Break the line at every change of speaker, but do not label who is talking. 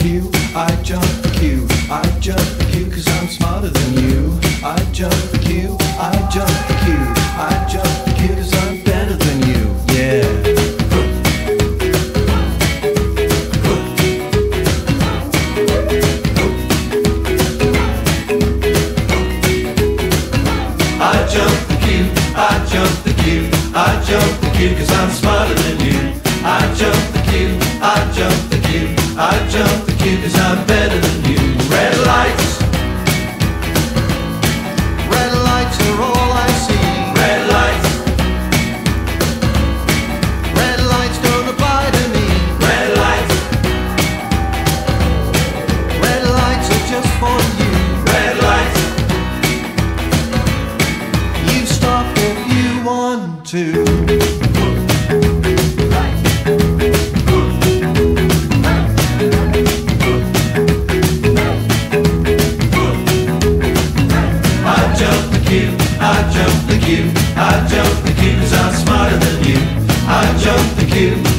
queue, I jump the queue, I jump the queue cause I'm smarter than you. I jump the queue, I jump the queue, I jump the queue cause I'm better than you.
Yeah.
I jump the queue, I jump the queue, I jump the queue cause I'm smarter than you.
I jump the
queue, I jump the I jump the queue cause I'm better than you. Red
lights. Red lights are all I see.
Red lights.
Red lights don't apply to me.
Red lights.
Red lights are just for you.
Red lights.
You stop if you want to. you.